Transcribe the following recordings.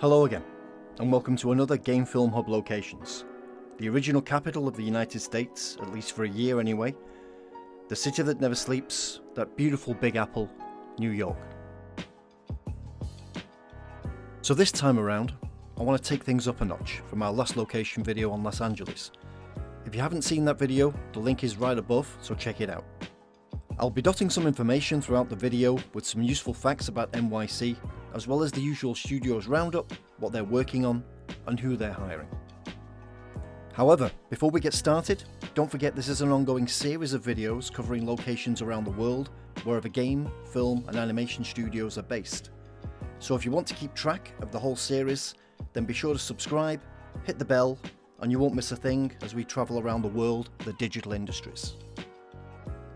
Hello again, and welcome to another Game Film Hub Locations, the original capital of the United States, at least for a year anyway, the city that never sleeps, that beautiful Big Apple, New York. So this time around, I want to take things up a notch from our last location video on Los Angeles. If you haven't seen that video, the link is right above, so check it out. I'll be dotting some information throughout the video with some useful facts about NYC as well as the usual studios roundup, what they're working on, and who they're hiring. However, before we get started, don't forget this is an ongoing series of videos covering locations around the world wherever game, film, and animation studios are based. So if you want to keep track of the whole series, then be sure to subscribe, hit the bell, and you won't miss a thing as we travel around the world the digital industries.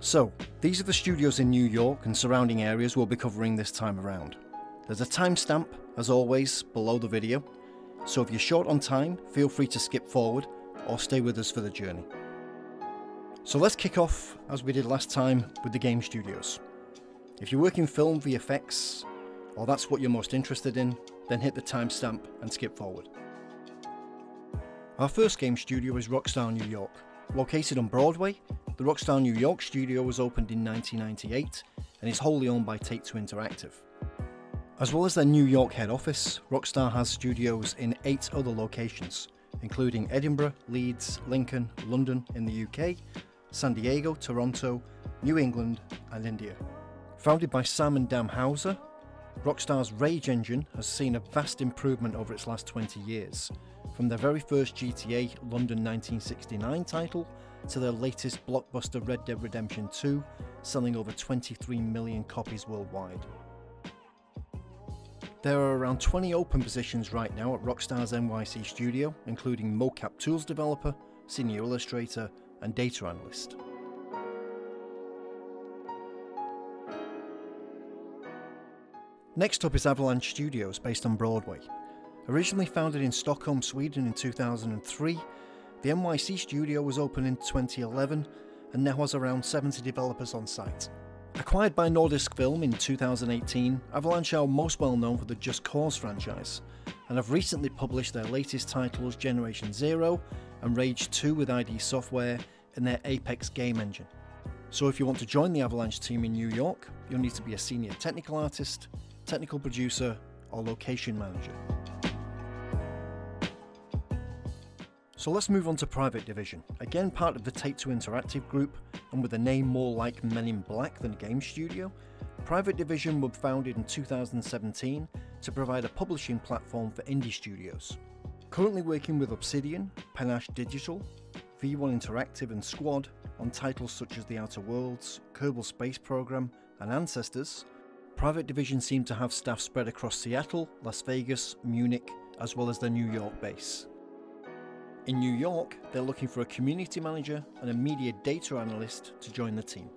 So, these are the studios in New York and surrounding areas we'll be covering this time around. There's a timestamp, as always, below the video, so if you're short on time, feel free to skip forward or stay with us for the journey. So let's kick off, as we did last time, with the game studios. If you work in film VFX, or that's what you're most interested in, then hit the timestamp and skip forward. Our first game studio is Rockstar New York. Located on Broadway, the Rockstar New York studio was opened in 1998 and is wholly owned by Take Two Interactive. As well as their New York head office, Rockstar has studios in eight other locations, including Edinburgh, Leeds, Lincoln, London in the UK, San Diego, Toronto, New England, and India. Founded by Sam and Dan Houser, Rockstar's Rage engine has seen a vast improvement over its last 20 years, from their very first GTA London 1969 title to their latest blockbuster Red Dead Redemption 2, selling over 23 million copies worldwide. There are around 20 open positions right now at Rockstar's NYC studio, including mocap tools developer, senior illustrator, and data analyst. Next up is Avalanche Studios, based on Broadway. Originally founded in Stockholm, Sweden in 2003, the NYC studio was opened in 2011 and now has around 70 developers on site. Acquired by Nordisk Film in 2018, Avalanche are most well known for the Just Cause franchise, and have recently published their latest titles Generation Zero and Rage 2 with ID Software in their Apex game engine. So if you want to join the Avalanche team in New York, you'll need to be a senior technical artist, technical producer, or location manager. So let's move on to Private Division, again part of the Take Two Interactive group, and with a name more like Men in Black than Game Studio. Private Division were founded in 2017 to provide a publishing platform for indie studios. Currently working with Obsidian, Panache Digital, V1 Interactive, and Squad on titles such as The Outer Worlds, Kerbal Space Program, and Ancestors, Private Division seem to have staff spread across Seattle, Las Vegas, Munich, as well as their New York base. In New York, they're looking for a community manager and a media data analyst to join the team.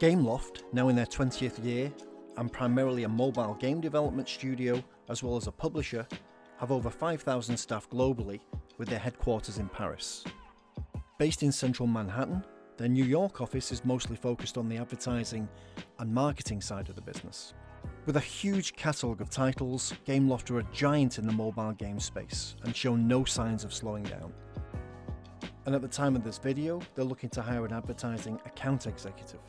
Gameloft, now in their 20th year and primarily a mobile game development studio as well as a publisher, have over 5,000 staff globally with their headquarters in Paris. Based in central Manhattan, their New York office is mostly focused on the advertising and marketing side of the business. With a huge catalogue of titles, Gameloft are a giant in the mobile game space and show no signs of slowing down. And at the time of this video, they're looking to hire an advertising account executive.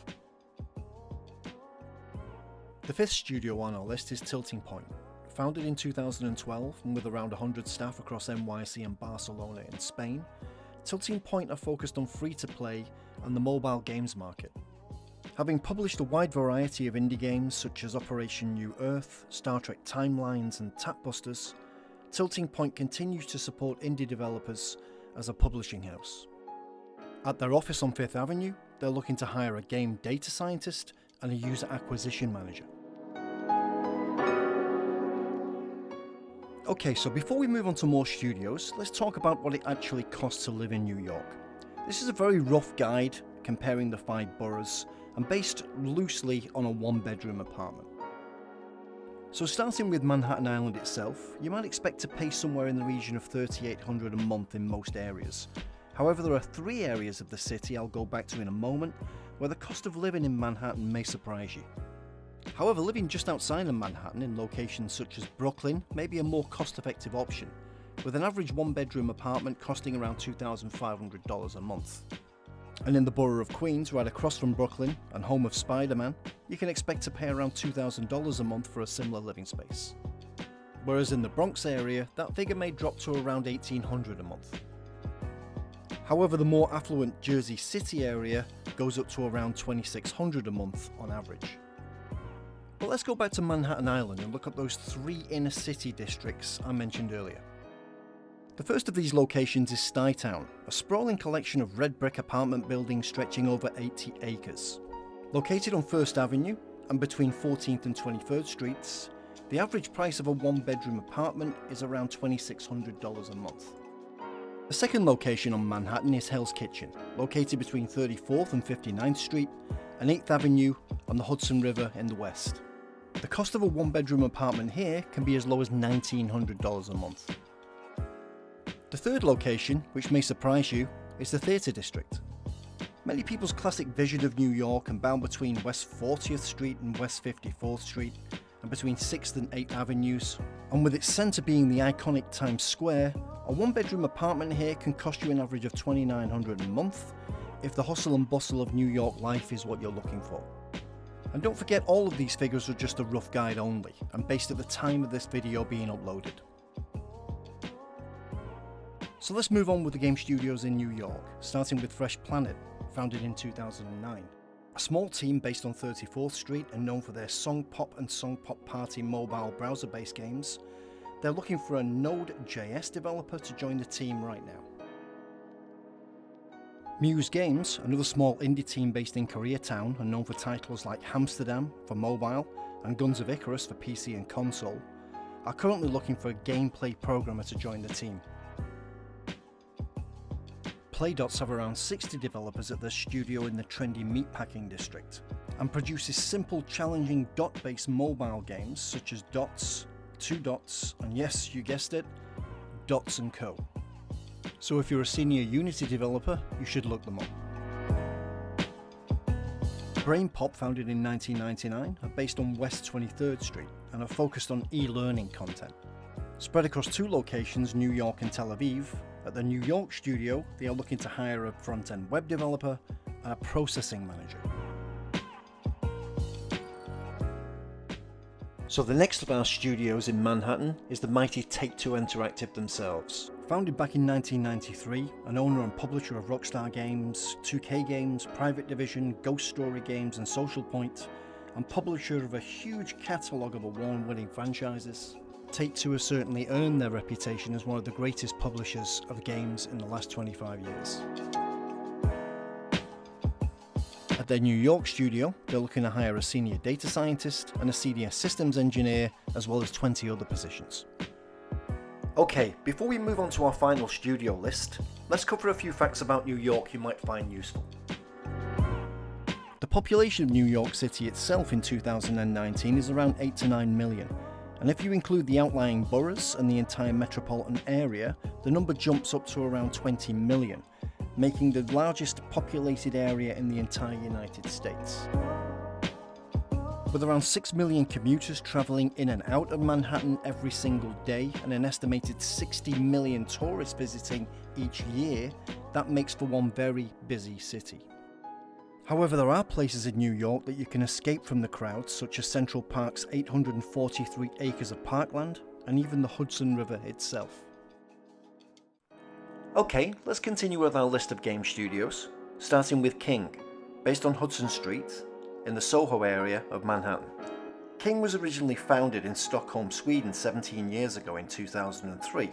The fifth studio on our list is Tilting Point. Founded in 2012 and with around 100 staff across NYC and Barcelona in Spain, Tilting Point are focused on free to play and the mobile games market. Having published a wide variety of indie games such as Operation New Earth, Star Trek Timelines, and Tapbusters, Tilting Point continues to support indie developers as a publishing house. At their office on Fifth Avenue, they're looking to hire a game data scientist and a user acquisition manager. Okay, so before we move on to more studios, let's talk about what it actually costs to live in New York. This is a very rough guide comparing the five boroughs and based loosely on a one bedroom apartment. So starting with Manhattan Island itself, you might expect to pay somewhere in the region of 3,800 a month in most areas. However, there are three areas of the city I'll go back to in a moment where the cost of living in Manhattan may surprise you. However, living just outside of Manhattan in locations such as Brooklyn may be a more cost effective option, with an average one bedroom apartment costing around $2,500 a month. And in the borough of Queens, right across from Brooklyn and home of Spider Man, you can expect to pay around $2,000 a month for a similar living space. Whereas in the Bronx area, that figure may drop to around $1,800 a month. However, the more affluent Jersey City area goes up to around $2,600 a month on average. But let's go back to Manhattan Island and look at those three inner city districts I mentioned earlier. The first of these locations is Stuytown, a sprawling collection of red brick apartment buildings stretching over 80 acres. Located on 1st Avenue and between 14th and 23rd Streets, the average price of a one bedroom apartment is around $2,600 a month. The second location on Manhattan is Hell's Kitchen, located between 34th and 59th Street and 8th Avenue on the Hudson River in the west. The cost of a one bedroom apartment here can be as low as $1,900 a month. The third location, which may surprise you, is the Theatre District. Many people's classic vision of New York and bound between West 40th Street and West 54th Street and between 6th and 8th Avenues, and with its centre being the iconic Times Square, a one bedroom apartment here can cost you an average of 2,900 a month if the hustle and bustle of New York life is what you're looking for. And don't forget all of these figures are just a rough guide only and based at the time of this video being uploaded. So let's move on with the game studios in New York, starting with Fresh Planet, founded in 2009. A small team based on 34th Street and known for their Song Pop and Song Pop Party mobile browser based games, they're looking for a Node.js developer to join the team right now. Muse Games, another small indie team based in Koreatown and known for titles like Hamsterdam for mobile and Guns of Icarus for PC and console, are currently looking for a gameplay programmer to join the team. Playdots have around 60 developers at their studio in the trendy meatpacking district and produces simple, challenging dot-based mobile games such as Dots, Two Dots, and yes, you guessed it, Dots & Co. So if you're a senior Unity developer, you should look them up. BrainPop, founded in 1999, are based on West 23rd Street and are focused on e-learning content. Spread across two locations, New York and Tel Aviv, at the New York studio, they are looking to hire a front-end web developer and a processing manager. So the next of our studios in Manhattan is the mighty Take-Two Interactive themselves. Founded back in 1993, an owner and publisher of Rockstar Games, 2K Games, Private Division, Ghost Story Games and Social Point, and publisher of a huge catalogue of award-winning franchises, Take-Two has certainly earned their reputation as one of the greatest publishers of games in the last 25 years. At their New York studio, they're looking to hire a senior data scientist and a senior systems engineer, as well as 20 other positions. Okay, before we move on to our final studio list, let's cover a few facts about New York you might find useful. The population of New York City itself in 2019 is around 8 to 9 million, and if you include the outlying boroughs and the entire metropolitan area, the number jumps up to around 20 million, making the largest populated area in the entire United States. With around 6 million commuters travelling in and out of Manhattan every single day and an estimated 60 million tourists visiting each year, that makes for one very busy city. However, there are places in New York that you can escape from the crowds, such as Central Park's 843 acres of parkland and even the Hudson River itself. Okay, let's continue with our list of game studios, starting with King, based on Hudson Street in the Soho area of Manhattan. King was originally founded in Stockholm, Sweden 17 years ago in 2003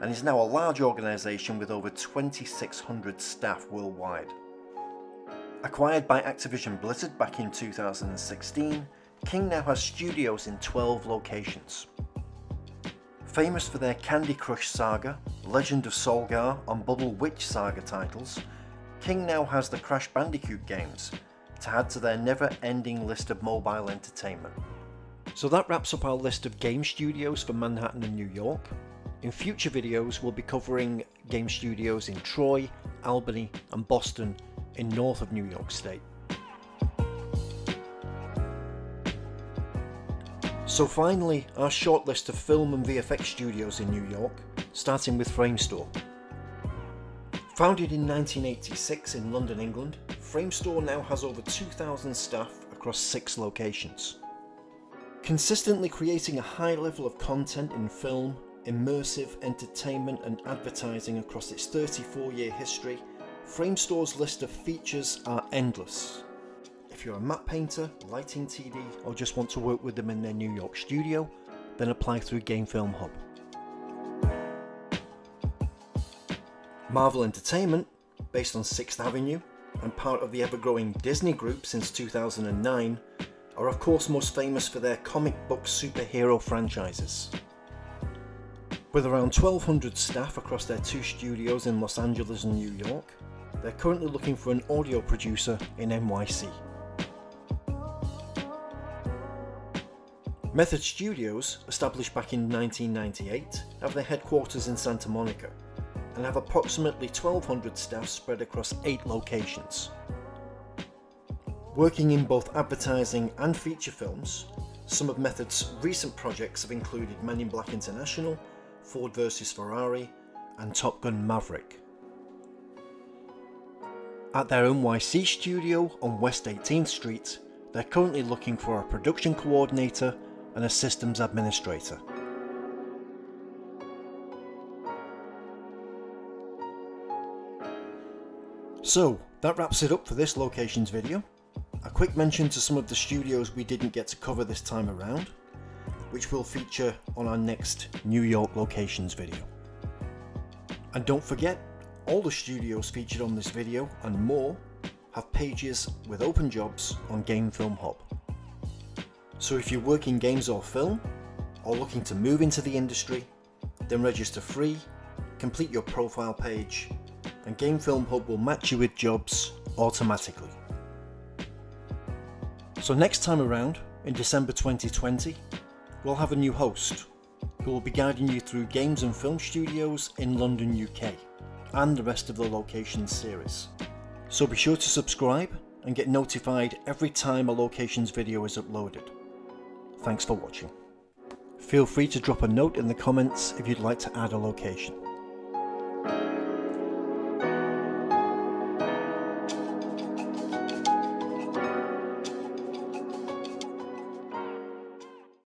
and is now a large organisation with over 2600 staff worldwide. Acquired by Activision Blizzard back in 2016, King now has studios in 12 locations. Famous for their Candy Crush Saga, Legend of Solgard and Bubble Witch Saga titles, King now has the Crash Bandicoot games to add to their never-ending list of mobile entertainment. So that wraps up our list of game studios for Manhattan and New York. In future videos we'll be covering game studios in Troy, Albany and Boston in north of New York State. So finally, our shortlist of film and VFX studios in New York, starting with Framestore. Founded in 1986 in London, England, Framestore now has over 2,000 staff across six locations. Consistently creating a high level of content in film, immersive entertainment and advertising across its 34 year history, Framestore's list of features are endless. If you're a matte painter, lighting TD, or just want to work with them in their New York studio, then apply through Game Film Hub. Marvel Entertainment, based on 6th Avenue and part of the ever-growing Disney Group since 2009, are of course most famous for their comic book superhero franchises. With around 1200 staff across their two studios in Los Angeles and New York, they're currently looking for an audio producer in NYC. Method Studios, established back in 1998, have their headquarters in Santa Monica and have approximately 1200 staff spread across 8 locations. Working in both advertising and feature films, some of Method's recent projects have included Men in Black International, Ford vs Ferrari and Top Gun Maverick. At their NYC studio on West 18th Street, they're currently looking for a production coordinator and a systems administrator. So, that wraps it up for this locations video. A quick mention to some of the studios we didn't get to cover this time around, which will feature on our next New York locations video. And don't forget, all the studios featured on this video and more have pages with open jobs on Game Film Hub. So if you're working games or film, or looking to move into the industry, then register free, complete your profile page, and Game Film Hub will match you with jobs automatically. So next time around, in December 2020, we'll have a new host who will be guiding you through games and film studios in London, UK, and the rest of the locations series. So be sure to subscribe and get notified every time a locations video is uploaded. Thanks for watching. Feel free to drop a note in the comments if you'd like to add a location.